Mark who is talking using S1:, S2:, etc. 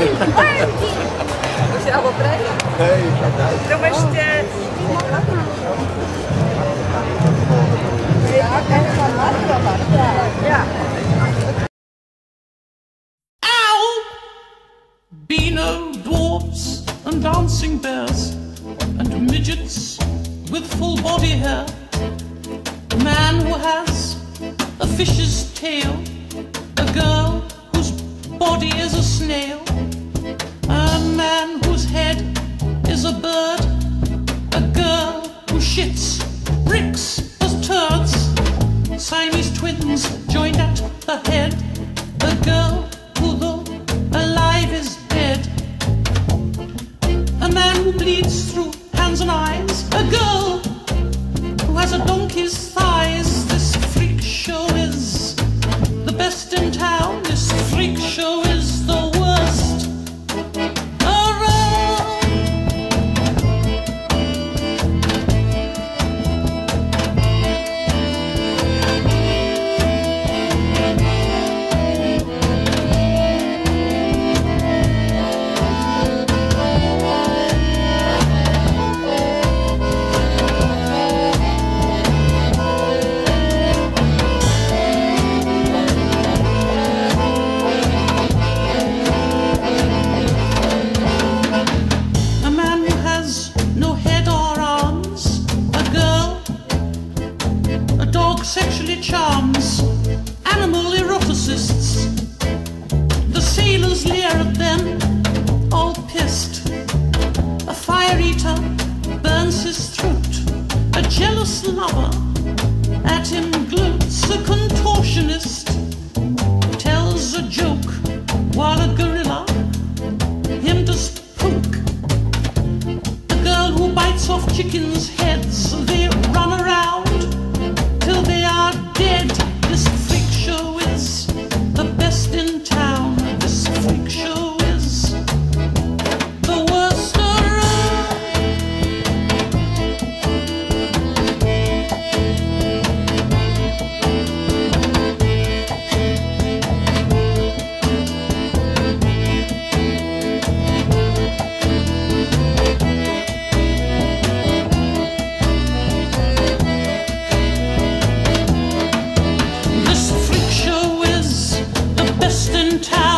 S1: Ja.
S2: Beano dwarfs and dancing bears and midgets with full body hair. A man who has a fish's tail, a girl whose body is a snail, who bleeds through hands and eyes. A girl who has a donkey's thighs. sexually charms animal eroticists. The sailors leer at them, all pissed. A fire eater burns his throat. A jealous lover at him gloats. A contortionist tells a joke while a gorilla him does poke. A girl who bites off chickens time.